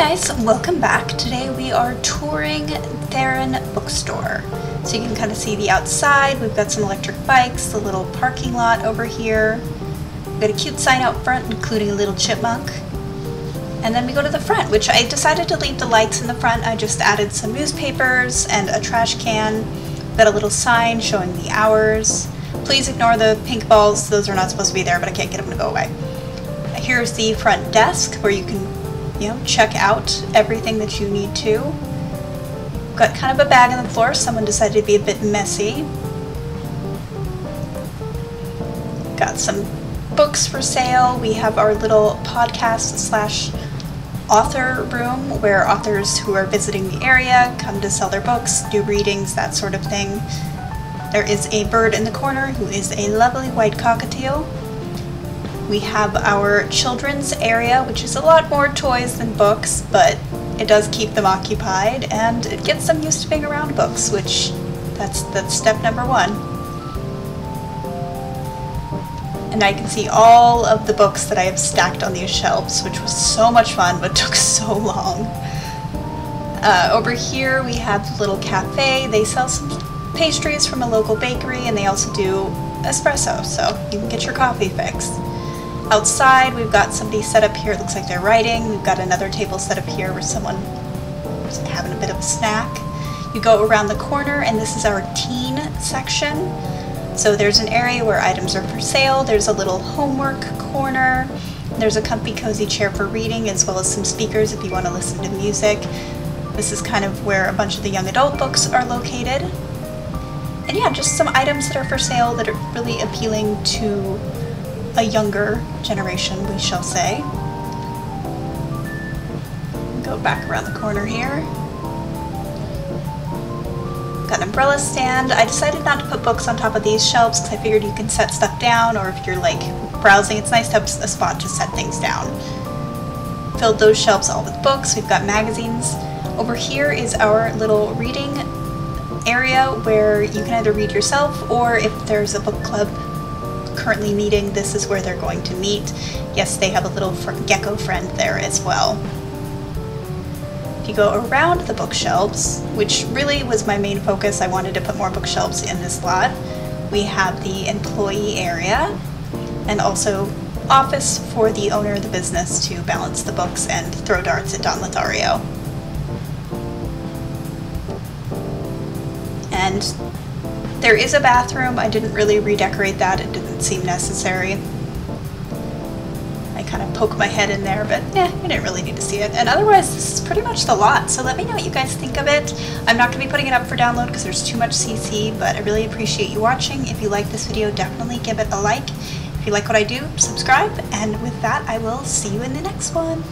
guys, welcome back. Today we are touring Therein Bookstore. So you can kind of see the outside, we've got some electric bikes, the little parking lot over here. We've got a cute sign out front including a little chipmunk. And then we go to the front, which I decided to leave the lights in the front. I just added some newspapers and a trash can. We've Got a little sign showing the hours. Please ignore the pink balls, those are not supposed to be there, but I can't get them to go away. Here's the front desk where you can you know, check out everything that you need to. Got kind of a bag on the floor. Someone decided to be a bit messy. Got some books for sale. We have our little podcast slash author room where authors who are visiting the area come to sell their books, do readings, that sort of thing. There is a bird in the corner who is a lovely white cockatiel. We have our children's area, which is a lot more toys than books, but it does keep them occupied, and it gets them used to being around books, which that's that's step number one. And I can see all of the books that I have stacked on these shelves, which was so much fun, but took so long. Uh, over here we have the little cafe. They sell some pastries from a local bakery, and they also do espresso, so you can get your coffee fix. Outside, we've got somebody set up here. It looks like they're writing. We've got another table set up here where someone is having a bit of a snack. You go around the corner, and this is our teen section. So there's an area where items are for sale. There's a little homework corner. There's a comfy, cozy chair for reading, as well as some speakers if you want to listen to music. This is kind of where a bunch of the young adult books are located. And yeah, just some items that are for sale that are really appealing to a younger generation, we shall say. Go back around the corner here. Got an umbrella stand. I decided not to put books on top of these shelves because I figured you can set stuff down or if you're like browsing, it's nice to have a spot to set things down. Filled those shelves all with books. We've got magazines. Over here is our little reading area where you can either read yourself or if there's a book club currently meeting, this is where they're going to meet. Yes, they have a little gecko friend there as well. If you go around the bookshelves, which really was my main focus, I wanted to put more bookshelves in this lot, we have the employee area and also office for the owner of the business to balance the books and throw darts at Don Lothario. And there is a bathroom. I didn't really redecorate that. It didn't seem necessary. I kind of poke my head in there, but yeah, I didn't really need to see it. And otherwise, this is pretty much the lot. So let me know what you guys think of it. I'm not going to be putting it up for download because there's too much CC, but I really appreciate you watching. If you like this video, definitely give it a like. If you like what I do, subscribe. And with that, I will see you in the next one.